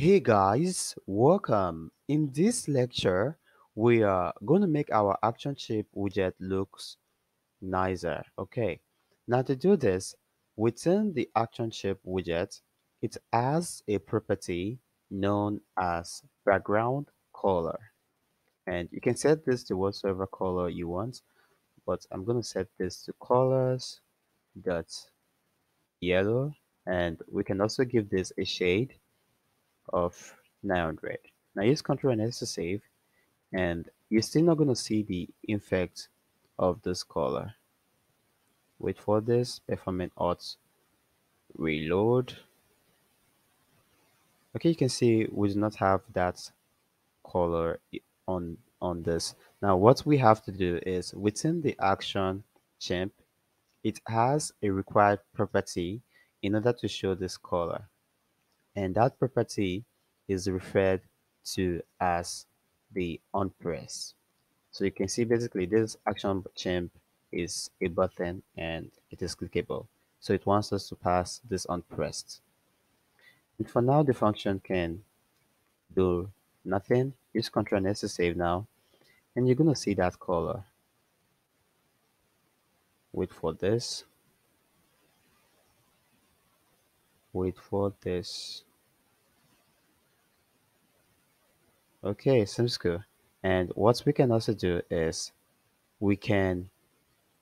Hey guys, welcome. In this lecture, we are going to make our action chip widget looks nicer. Okay. Now to do this, within the action chip widget, it has a property known as background color. And you can set this to whatsoever color you want, but I'm going to set this to colors dot yellow and we can also give this a shade of 900. Now use Ctrl and S to save and you're still not going to see the effect of this color. Wait for this, performing hot reload. Okay, you can see we do not have that color on on this. Now what we have to do is within the action chip, it has a required property in order to show this color and that property is referred to as the on press. So you can see basically this action chip is a button and it is clickable. So it wants us to pass this onPressed. And for now, the function can do nothing. Use Ctrl S to save now. And you're going to see that color. Wait for this. Wait for this. Okay, seems good. And what we can also do is we can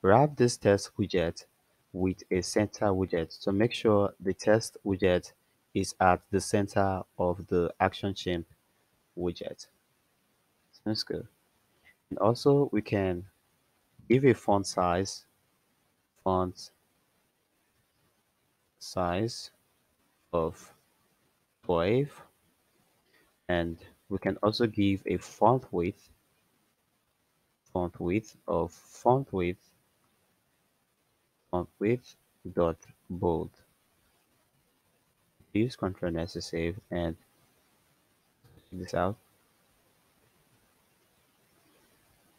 wrap this text widget with a center widget to make sure the text widget is at the center of the action chip widget. Sounds good. And also we can give a font size, font size of 12 and we can also give a font weight font weight of font weight font weight dot bold. Use Ctrl S to save and check this out.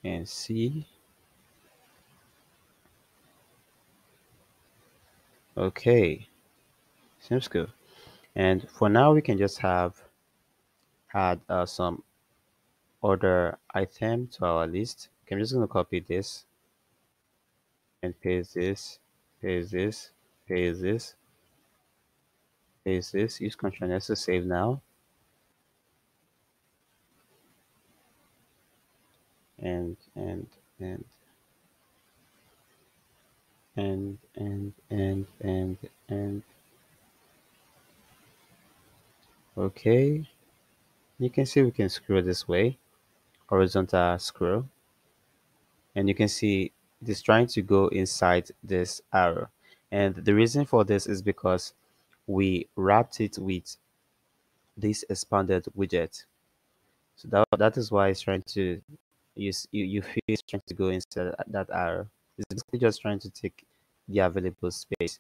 And see. Okay. Seems good and for now we can just have add uh, some other item to our list. Okay, I'm just going to copy this and paste this, paste this, paste this, paste this. Use Ctrl S to save now. And, and, and, and, and, and, and, and. Okay. You can see we can scroll this way, horizontal scroll. And you can see it is trying to go inside this arrow. And the reason for this is because we wrapped it with this expanded widget. So that, that is why it's trying to use you, you feel it's trying to go inside that arrow. It's basically just trying to take the available space.